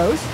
close.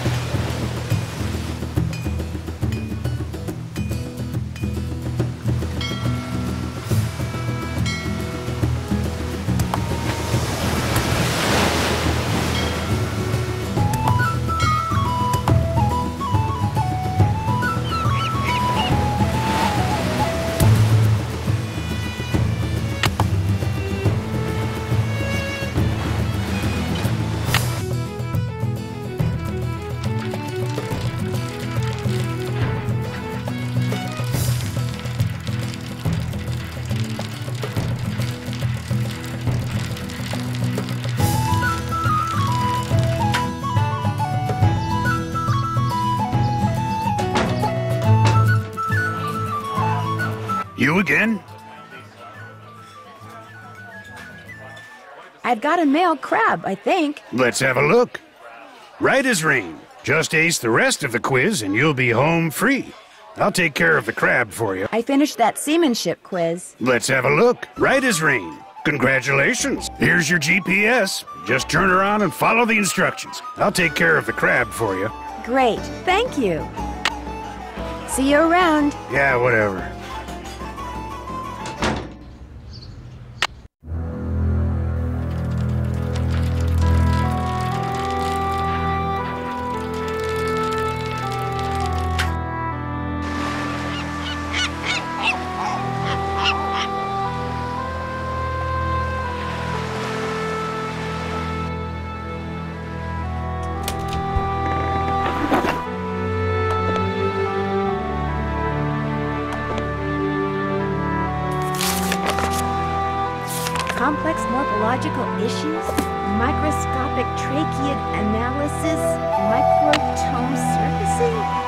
You again? I've got a male crab, I think. Let's have a look. Right as rain. Just ace the rest of the quiz and you'll be home free. I'll take care of the crab for you. I finished that seamanship quiz. Let's have a look. Right as rain. Congratulations. Here's your GPS. Just turn around and follow the instructions. I'll take care of the crab for you. Great, thank you. See you around. Yeah, whatever. Complex morphological issues, microscopic tracheid analysis, microtome surfacing?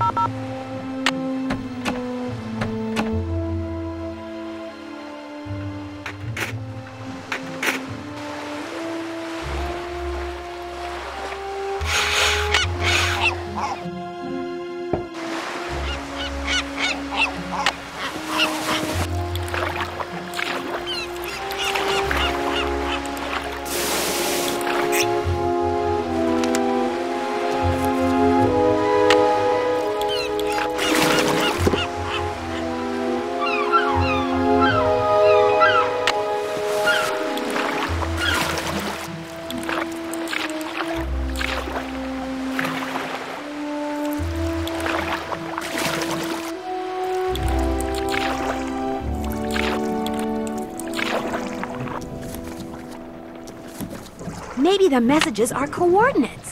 you Maybe the messages are coordinates.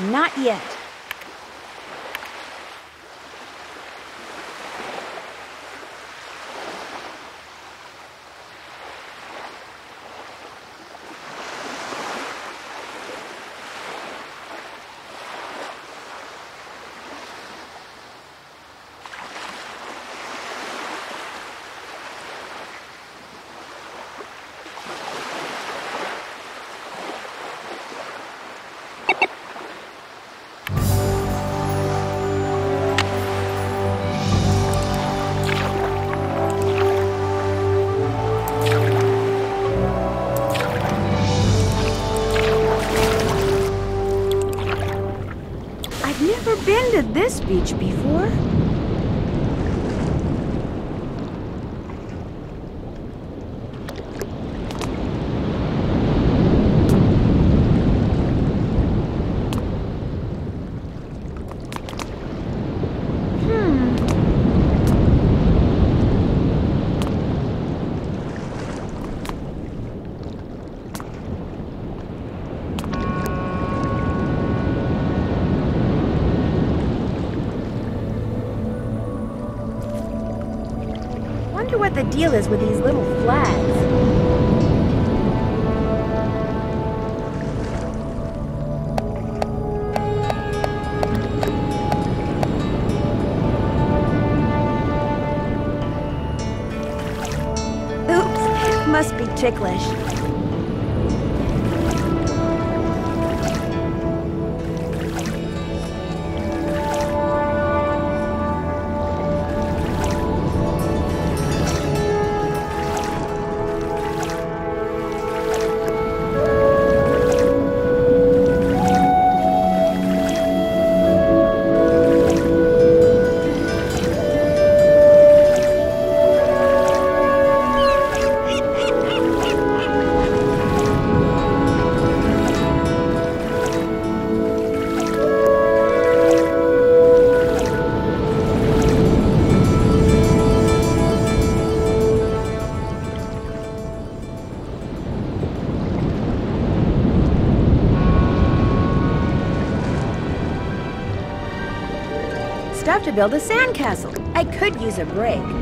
Not yet. Beach before. The deal is with these little flags. Oops, must be ticklish. Stuff to build a sandcastle. I could use a break.